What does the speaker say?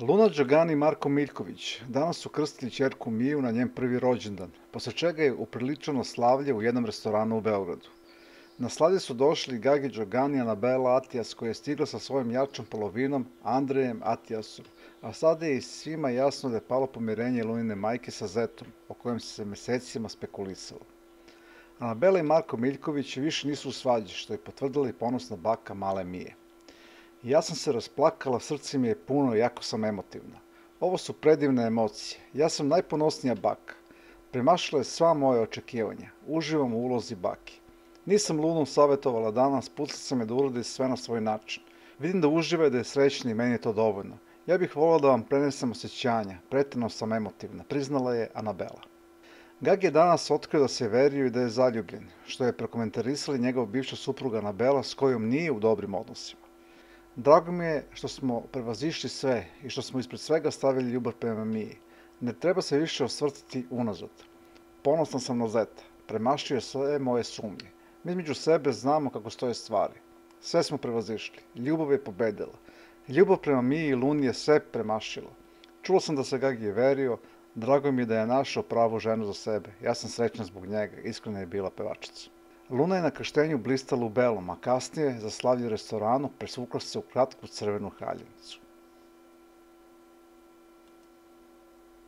Luna Đogani i Marko Miljković danas su krstili čerku Miju na njen prvi rođendan, posle čega je upriličeno slavlje u jednom restoranu u Beogradu. Na slavlje su došli Gagi Đogani i Anabela Atijas koja je stigla sa svojom jačom polovinom Andrejem Atijasom, a sada je i svima jasno da je palo pomirenje Lunine majke sa Zetom, o kojem se mesecima spekulisalo. Anabela i Marko Miljković više nisu u svađi, što je potvrdila i ponosna baka male Mije. Ja sam se rasplakala, srce mi je puno, jako sam emotivna. Ovo su predivne emocije. Ja sam najponosnija baka. Premašila je sva moje očekivanja. Uživam u ulozi baki. Nisam Lunu savjetovala danas, pustila sam je da uradi sve na svoj način. Vidim da uživa i da je srećna i meni je to dovoljno. Ja bih volila da vam prenesem osjećanja, pretjerano sam emotivna, priznala je Anabela. Gag je danas otkrio da se verio i da je zaljubljen, što je prokomentarisali njegov bivša supruga Anabela s kojom nije u dobrim odnosima. Drago mi je što smo prevazišli sve i što smo ispred svega stavili ljubav prema Miji. Ne treba se više osvrtiti unazad. Ponosan sam na Zeta. Premašio je sve moje sumnje. Mi među sebe znamo kako stoje stvari. Sve smo prevazišli. Ljubav je pobedila. Ljubav prema Miji i Luni je sve premašila. Čuo sam da se Gagi je verio. Drago mi je da je našao pravu ženu za sebe. Ja sam srećna zbog njega. Iskreno je bila pevačica. Luna je na krštenju blistala u belom, a kasnije za slavlje restoranu presvukla se u kratku crvenu haljenicu.